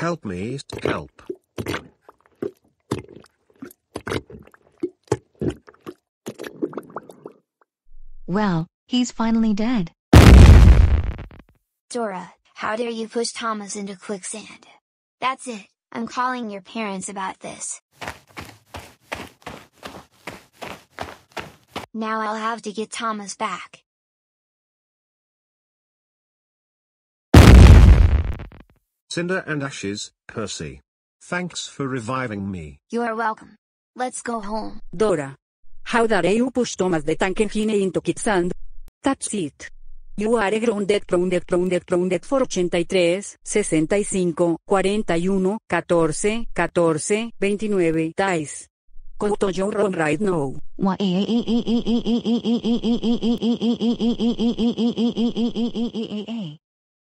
Help me, help. Well, he's finally dead. Dora, how dare you push Thomas into quicksand? That's it, I'm calling your parents about this. Now I'll have to get Thomas back. Cinder and Ashes, Percy. Thanks for reviving me. You're welcome. Let's go home. Dora. How dare you push Thomas the Tank Engine into quicksand? That's it. You are grounded, grounded, grounded, grounded for 83, 65, 41, 14, 14, 29 dice. Go to your room right now. Why?